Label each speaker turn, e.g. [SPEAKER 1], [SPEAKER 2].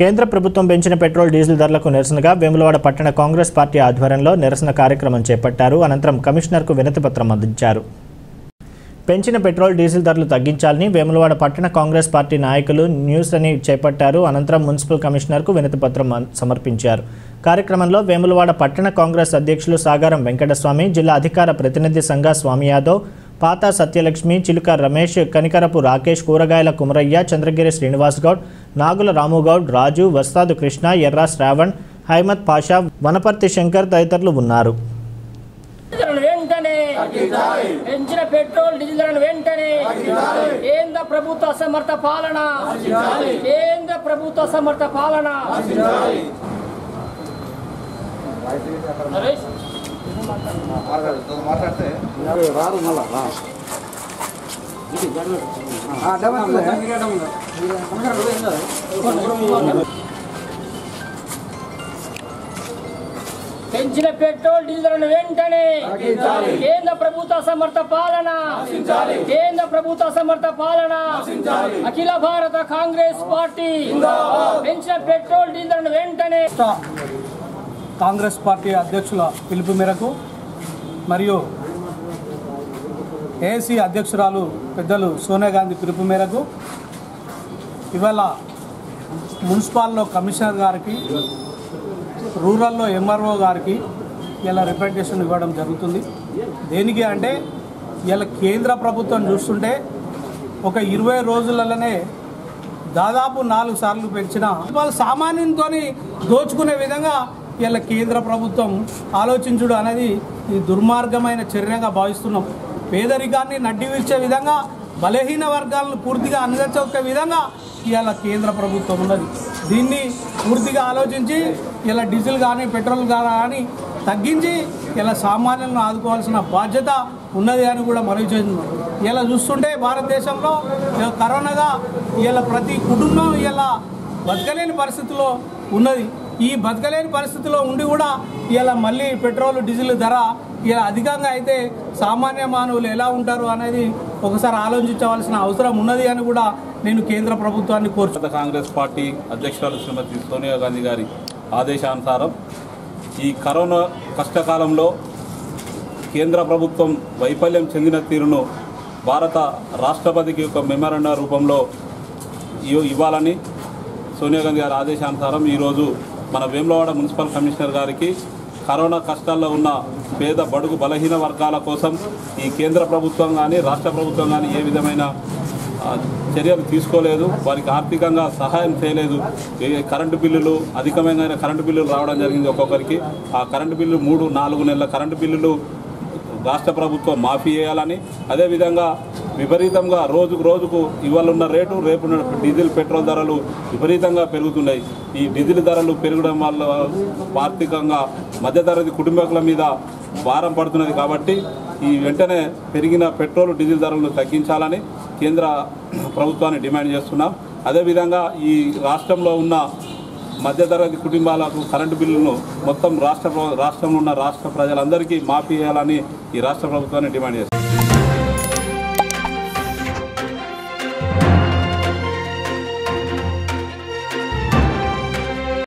[SPEAKER 1] కేంద్ర ప్రభుత్వం పెంచిన పెట్రోల్ డీజిల్ ధరలకు నిరసనగా వేములవాడ పట్టణ కాంగ్రెస్ పార్టీ ఆధ్వర్యంలో నిరసన కార్యక్రమం చేపట్టారు. అనంతరం కమిషనర్కు వినతిపత్రం అందించారు. పెంచిన పెట్రోల్ డీజిల్ ధరలు తగ్గించాలని వేములవాడ పట్టణ కాంగ్రెస్ పార్టీ నాయకులు న్యూస్ అని చేపట్టారు. అనంతరం మున్సిపల్ కమిషనర్కు వినతిపత్రం సమర్పించారు. కార్యక్రమంలో వేములవాడ పట్టణ కాంగ్రెస్ అధ్యక్షులు సాగారం వెంకటస్వామి జిల్లా అధికార ప్రతినిధి సంఘ స్వామి యాదవ్ పాత సత్యలక్ష్మి చిలుక రమేష్ కనికరపు రాకేష్ కూరగాయల కుమరయ్య చంద్రగిరి శ్రీనివాస్ గౌడ్ నాగుల రాముగౌడ్ రాజు వస్తాదు కృష్ణ ఎర్రా శ్రావణ్ హైమద్ పాషా వనపర్తి శంకర్ తదితరులు ఉన్నారు.
[SPEAKER 2] పెంచిన పెట్రోల్ డీజిల్ ధరలు వెంటనే కేంద్ర ప్రభుత్వ అసమర్థ పాలన. కేంద్ర ప్రభుత్వ అసమర్థ పాలన. పెంచిన పెట్రోల్ డీజిల్ వెంటనే కేంద్ర ప్రభుత్వ సమర్థ పాలన కేంద్ర ప్రభుత్వ సమర్థ పాలన అఖిల భారత కాంగ్రెస్ పార్టీ పెంచిన పెట్రోల్ డీజిల్ వెంటనే
[SPEAKER 3] కాంగ్రెస్ పార్టీ అధ్యక్షుల పిలుపు మేరకు మరియు ఏసీ అధ్యక్షురాలు పెద్దలు సోనియా గాంధీ పిలుపు మేరకు ఇవాళ మున్సిపాల్లో కమిషనర్ గారికి రూరల్లో ఎంఆర్ఓ గారికి ఇలా రిప్రజెంటేషన్ ఇవ్వడం జరుగుతుంది. దేనికి అంటే ఇలా కేంద్ర ప్రభుత్వం చూస్తుంటే ఒక ఇరవై రోజులలోనే దాదాపు నాలుగు సార్లు పెంచిన వాళ్ళు సామాన్యంతో దోచుకునే విధంగా ఇలా కేంద్ర ప్రభుత్వం ఆలోచించుడు అనేది ఈ దుర్మార్గమైన చర్యగా భావిస్తున్నాం. పేదరికాన్ని నడ్డి విరిచే విధంగా బలహీన వర్గాలను పూర్తిగా అణగచొక్కే విధంగా ఇవాళ కేంద్ర ప్రభుత్వం ఉన్నది. దీన్ని పూర్తిగా ఆలోచించి ఇలా డీజిల్ కానీ పెట్రోల్ కానీ తగ్గించి ఇలా సామాన్యులను ఆదుకోవాల్సిన బాధ్యత ఉన్నది అని కూడా మనవి చేస్తున్నాం. ఇలా చూస్తుంటే భారతదేశంలో కరోనాగా ఇలా ప్రతి కుటుంబం ఇలా బతకలేని పరిస్థితిలో ఉన్నది. ఈ బతకలేని పరిస్థితిలో ఉండి కూడా ఇలా మళ్ళీ పెట్రోల్ డీజిల్ ధర ఇలా అధికంగా అయితే సామాన్య మానవులు ఎలా ఉంటారు అనేది ఒకసారి ఆలోచించవలసిన అవసరం ఉన్నది అని కూడా నేను కేంద్ర ప్రభుత్వాన్ని కోరుచు
[SPEAKER 4] కాంగ్రెస్ పార్టీ అధ్యక్షురాలు శ్రీమతి సోనియా గాంధీ గారి ఆదేశానుసారం ఈ కరోనా కష్టకాలంలో కేంద్ర ప్రభుత్వం వైఫల్యం చెందిన తీరును భారత రాష్ట్రపతికి ఒక మెమరాండా రూపంలో ఇవ్వాలని సోనియా గాంధీ గారి ఆదేశానుసారం ఈరోజు మన వేములవాడ మున్సిపల్ కమిషనర్ గారికి కరోనా కష్టాల్లో ఉన్న పేద బడుగు బలహీన వర్గాల కోసం ఈ కేంద్ర ప్రభుత్వం కానీ రాష్ట్ర ప్రభుత్వం కానీ ఏ విధమైన చర్యలు తీసుకోలేదు. వారికి ఆర్థికంగా సహాయం చేయలేదు. కరెంటు బిల్లులు అధికమైన కరెంటు బిల్లులు రావడం జరిగింది ఒక్కొక్కరికి. ఆ కరెంటు బిల్లు మూడు నాలుగు నెలల కరెంటు బిల్లులు రాష్ట్ర ప్రభుత్వం మాఫీ చేయాలని అదేవిధంగా విపరీతంగా రోజుకు రోజుకు ఇవాళ ఉన్న రేటు రేపు డీజిల్ పెట్రోల్ ధరలు విపరీతంగా పెరుగుతున్నాయి. ఈ డీజిల్ ధరలు పెరగడం వల్ల ఆర్థికంగా మధ్యతరగతి కుటుంబకుల మీద భారం పడుతున్నది కాబట్టి ఈ వెంటనే పెరిగిన పెట్రోల్ డీజిల్ ధరలను తగ్గించాలని కేంద్ర ప్రభుత్వాన్ని డిమాండ్ చేస్తున్నాం. అదేవిధంగా ఈ రాష్ట్రంలో ఉన్న మధ్యతరగతి కుటుంబాలకు కరెంటు బిల్లును మొత్తం రాష్ట్ర రాష్ట్రంలో ఉన్న రాష్ట్ర ప్రజలందరికీ మాఫీ చేయాలని ఈ రాష్ట్ర ప్రభుత్వాన్ని డిమాండ్ చేస్తారు